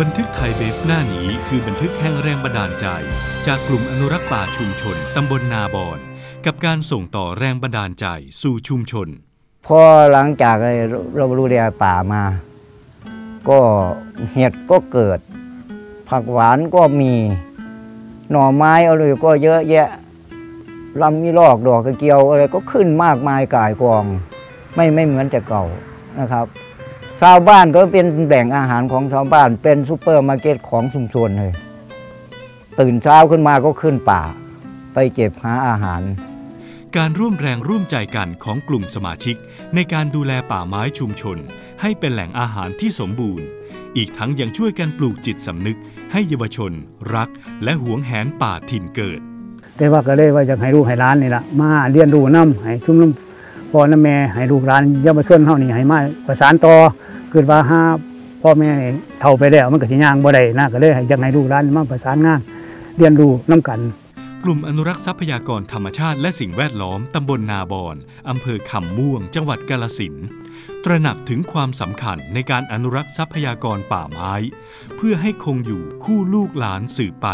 บันทึกไทยเบฟหน้านี้คือบันทึกแห่งแรงบันดาลใจ จากกลุ่มอนุรักษ์ป่าชุมชนตำบลนาบอนกับการส่งต่อแรงบันดาลใจสู่ชุมชน พอหลังจากเรารู้เรียป่ามา ก็เห็ดก็เกิด ผักหวานก็มีหน่อไม้อะไรก็เยอะแยะลำมีลอกดอกกระเกียวอะไรก็ขึ้นมากมายกายกอง ไม่ไม่เหมือนแต่เก่านะครับ ชาวบ้านก็เป็นแหล่งอาหารของชาวบ้าน เป็นซูเปอร์มาร์เก็ตของชุมชนเลย ตื่นเช้าขึ้นมาก็ขึ้นป่า ไปเก็บหาอาหาร การร่วมแรงร่วมใจกันของกลุ่มสมาชิก ในการดูแลป่าไม้ชุมชน ให้เป็นแหล่งอาหารที่สมบูรณ์ อีกทั้งยังช่วยกันปลูกจิตสำนึก ให้เยาวชน รัก และหวงแหนป่าถิ่นเกิดแต่ว่าก็เลยว่าจะให้ลูกให้หลานนี่ละมาเรียนรู้น้ำให้ชุ่มน้ำ พ่อน้ำแม่ให้ลูกร้านเยาวชนเฮานี่ให้มาประสานต่อคือว่าห้าพ่อแม่เฒ่าไปแล้วมันก็สิย่างบ่ได้นะก็เลยให้ยังให้ลูกร้านมาประสานงานเรียนรู้น้ำกันกลุ่มอนุรักษ์ทรัพยากรธรรมชาติและสิ่งแวดล้อม ตำบลนาบอนอำเภอคำม่วง จังหวัดกาลสินธุ์ตระหนักถึงความสำคัญในการอนุรักษ์ทรัพยากรป่าไม้ เพื่อให้คงอยู่คู่ลูกหลานสืบไป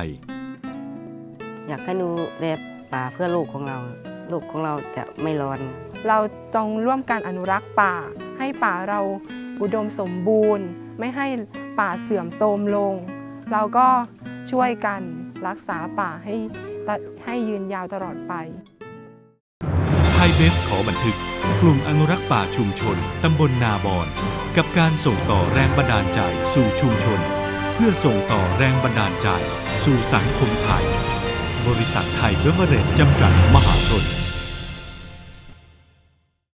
อยากให้ดูแลป่าเพื่อลูกของเรา ลูกของเราจะไม่ร้อน เราต้องร่วมกันอนุรักษ์ป่า ให้ป่าเราอุดมสมบูรณ์ ไม่ให้ป่าเสื่อมโทรมลง เราก็ช่วยกันรักษาป่าให้ตะให้ยืนยาวตลอดไปไทยเบฟขอบันทึก กลุ่มอนุรักษ์ป่าชุมชน ตำบลนาบอน กับการส่งต่อแรงบันดาลใจสู่ชุมชน เพื่อส่งต่อแรงบันดาลใจสู่สังคมไทย บริษัทไทยเบเวอเรจจำกัดมหาชน